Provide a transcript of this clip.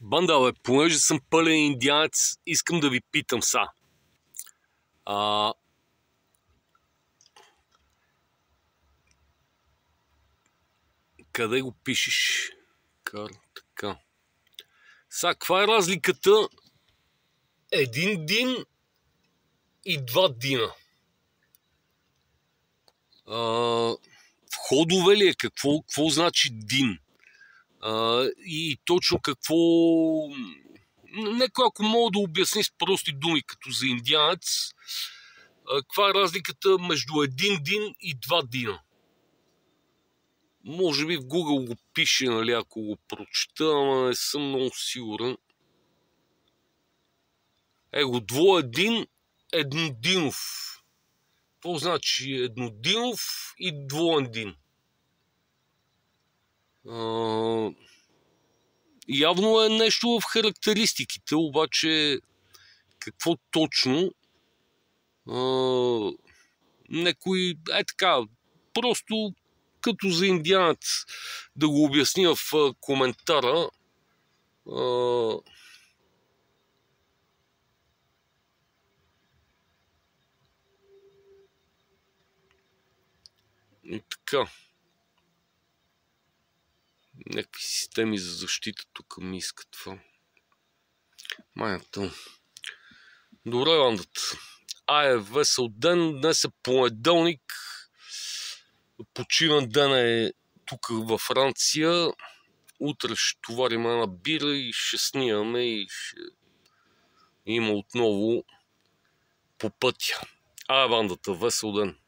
Банда, бе, понеже съм пълен индианец, искам да ви питам са. А... Къде го пишеш? Кар, така. Са, каква е разликата един дин и два дина? А, входове ли е? Какво, какво значи дин? А, и точно какво... Некой, ако мога да обясни с прости думи, като за индианец, каква е разликата между един дин и два дина? Може би в Google го пише, нали, ако го прочета, ама не съм много сигурен. Его, двоедин, еднодинов. Какво значи еднодинов и двоен дин? А, явно е нещо в характеристиките, обаче какво точно а, некой е така, просто като за индианец да го обясня в коментара. А, и така някакви системи за защита тук ми искат това. Майната. Добре, бандата. Ай, е весел ден. Днес е понеделник. Почиван ден е тук във Франция. Утре ще товарим една бира и ще снимаме и ще има отново по пътя. Ай, бандата, весел ден.